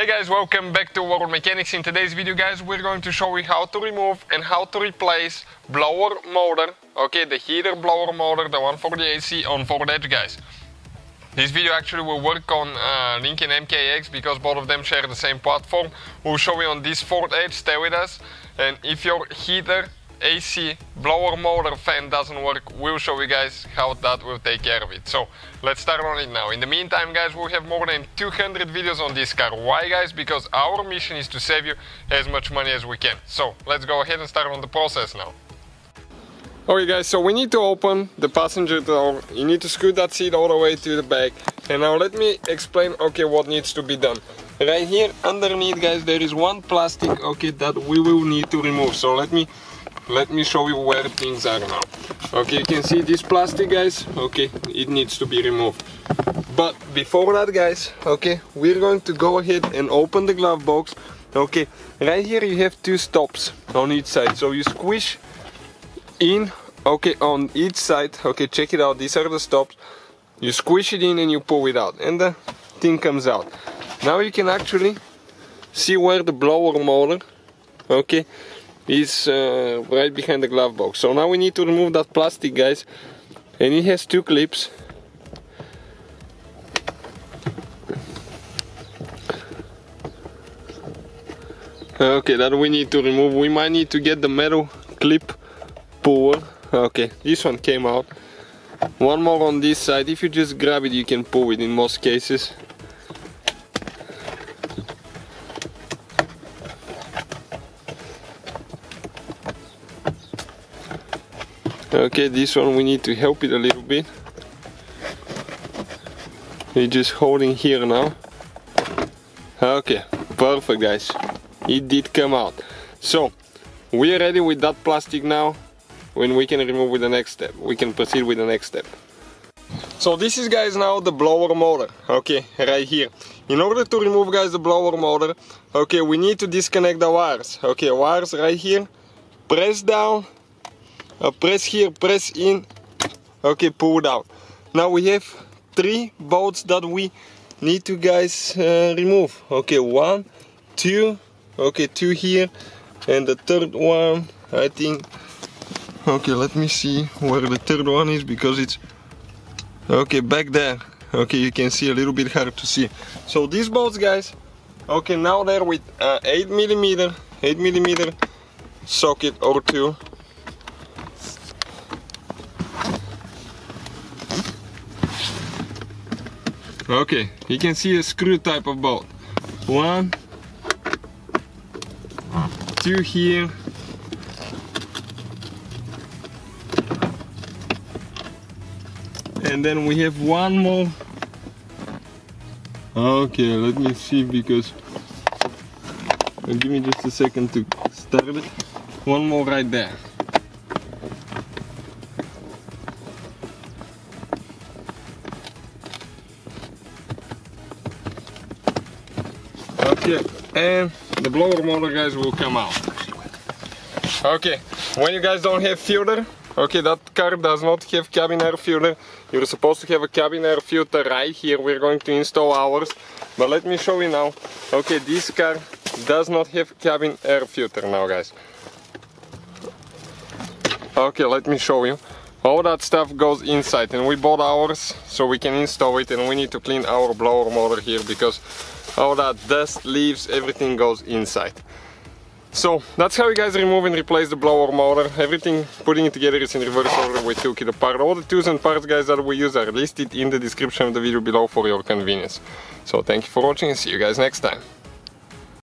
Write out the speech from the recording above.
Hey guys, welcome back to World Mechanics. In today's video guys, we're going to show you how to remove and how to replace blower motor, okay, the heater blower motor, the one for the AC on Ford Edge guys. This video actually will work on uh, Lincoln MKX because both of them share the same platform. We'll show you on this Ford Edge, stay with us. And if your heater AC blower motor fan doesn't work, we'll show you guys how that will take care of it. So let's start on it now. In the meantime guys, we have more than 200 videos on this car. Why guys? Because our mission is to save you as much money as we can. So let's go ahead and start on the process now. Okay guys, so we need to open the passenger door. You need to screw that seat all the way to the back. And now let me explain, okay, what needs to be done. Right here underneath guys, there is one plastic, okay, that we will need to remove. So let me let me show you where things are now. Okay you can see this plastic guys. Okay it needs to be removed. But before that guys okay we're going to go ahead and open the glove box. Okay right here you have two stops on each side. So you squish in okay on each side. Okay check it out. These are the stops. You squish it in and you pull it out and the thing comes out. Now you can actually see where the blower motor okay is uh, right behind the glove box. So now we need to remove that plastic guys and it has two clips. Okay, that we need to remove. We might need to get the metal clip puller. Okay, this one came out. One more on this side. If you just grab it, you can pull it in most cases. Okay this one we need to help it a little bit. We're just holding here now. Okay perfect guys. It did come out. So we are ready with that plastic now. When we can remove with the next step. We can proceed with the next step. So this is guys now the blower motor. Okay right here. In order to remove guys the blower motor okay we need to disconnect the wires. Okay wires right here. Press down uh, press here press in. Okay pull down. Now we have three bolts that we need to guys uh, remove. Okay one two okay two here and the third one I think. Okay let me see where the third one is because it's okay back there. Okay you can see a little bit hard to see. So these bolts guys okay now they're with uh, 8 millimeter 8 millimeter socket or two Okay, you can see a screw type of bolt. One, two here, and then we have one more. Okay, let me see because uh, give me just a second to start it. One more right there. And the blower motor guys will come out. Okay when you guys don't have filter okay that car does not have cabin air filter you're supposed to have a cabin air filter right here. We're going to install ours. But let me show you now. Okay this car does not have cabin air filter now guys. Okay let me show you. All that stuff goes inside and we bought ours so we can install it and we need to clean our blower motor here because all that dust, leaves, everything goes inside. So that's how you guys remove and replace the blower motor. Everything, putting it together is in reverse order, we took it apart. All the tools and parts guys that we use are listed in the description of the video below for your convenience. So thank you for watching and see you guys next time.